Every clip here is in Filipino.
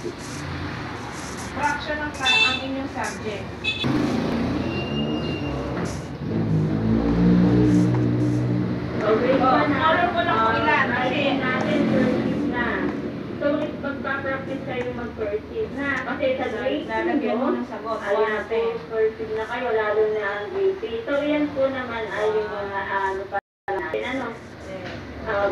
Fraction ng ang inyong subject. Okay Oh, pa na. follow ko lang kung ilan, Ah, kasi- natin cursive na. So, magpa-practice kayo mag-cursive na. Kasi sa grade Lalagyan mo nyo, ng sagot. ayan, face cursive na kayo, lalo na ang grade 3. So, yan po naman ay yung mga ano pa natin. Ano? Uh,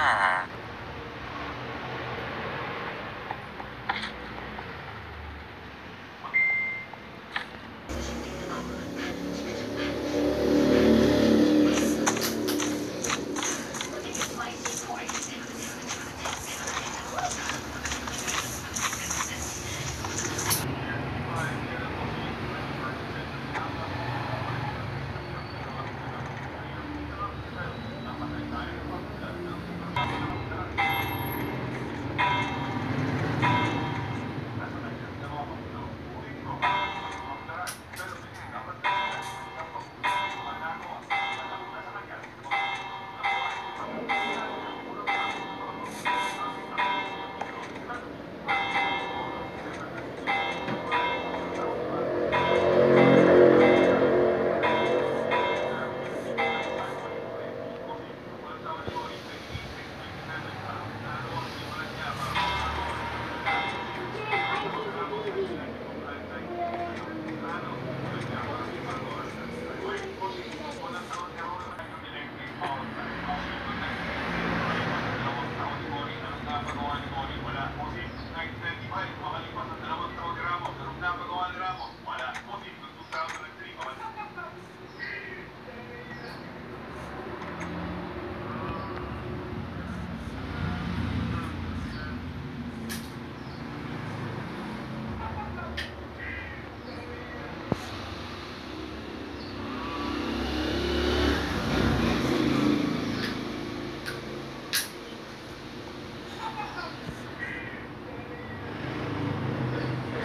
Ah.